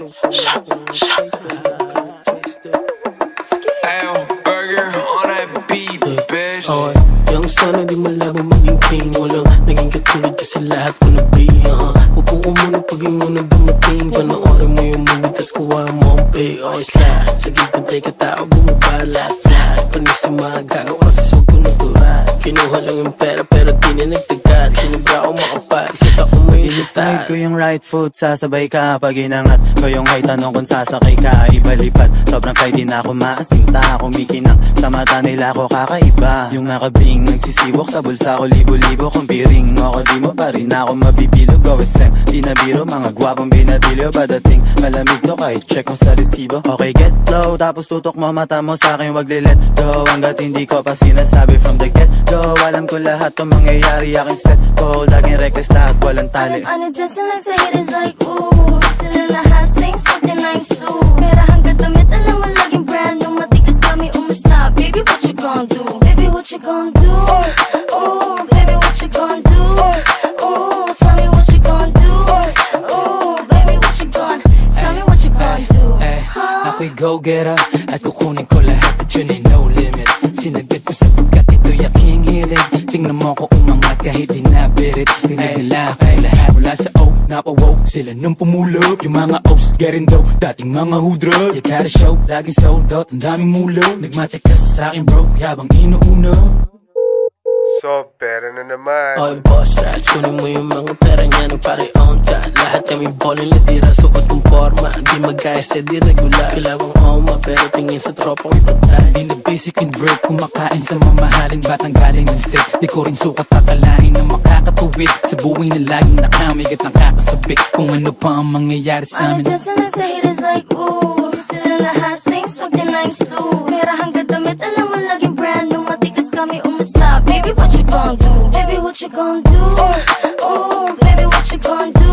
Shop. Ayo, burger on that beat, bitch. Okay, yung sana di malabo maging king. Walang naging katulad ka sa lahat ko na be uh, Upo ko muna pag yung unang dumating. Panoorin mo yung movie tas kuha mo ang pay Okay, slide Sa gipantay ka tao bumabala. Flat. Panis sa mga gagawa sa swag ko natural Kinuha lang yung pera pero may Slide ko yung right foot, sasabay ka Pag inangat. Ko yung height, tanong kung sasakay ka Ibalipad, sobrang fly di na ako maasinta. Kumikinang sa mata nila ko kakaiba. Yung nakabing, nagsisiwok sa bulsa ko Libo-libo kung piring mo ako Di mo pa rin ako mabibilog OSM, di na biro Mga gwapong binadilyo Padating malamig to kahit check mo sa resibo. Okay, get low, tapos tutok mo mata mo sa akin Wag li-let go, hanggat hindi ko pa sinasabi From the get-go, alam ko lahat to mangyayari Aking set ko, laging reckless lahat walang tali. I'm on a dancing like say it is like ooh Sila lahat sing something nice too. Pera hanggang damit alam mo laging brand new. Matigas kami umasta. Baby what you gon' do? Baby what you gon' do? Ooh baby what you gon' do? Ako'y go-getter. At kukunin ko lahat at yun ay no limit. Sinaglit ko sapagkat ito'y aking hilig Tingnan mo ko umangat kahit di nabirit. Rinig nila kay lahat mula sa O Napawoke sila nung pumulog Yung mga O's getting dough Dating mga hudrog You gotta show Laging sold out Ang daming mulog Nagmatik ka sa akin bro Yabang inuuno So, pera na naman. Oy boss rats, kunin mo yung mga pera niya no pare on ka Lahat kami bolin litira, suot kong forma. Di magkaya sa di regular. Kilawang oma, pero tingin sa tropa ko'y patay Di na basic and break Kumakain sa mamahaling batang galing ng steak. Di ko rin sukat akalain na makakatuwid. Sa buhay na laging nakamigat ng kakasabik Kung ano pa ang mangyayari sa I'm amin. dancing like say it is like ooh Sila lahat sing something nice too baby, what you gon' do? Baby, what you gon' do? Ooh, baby, what you gon' do?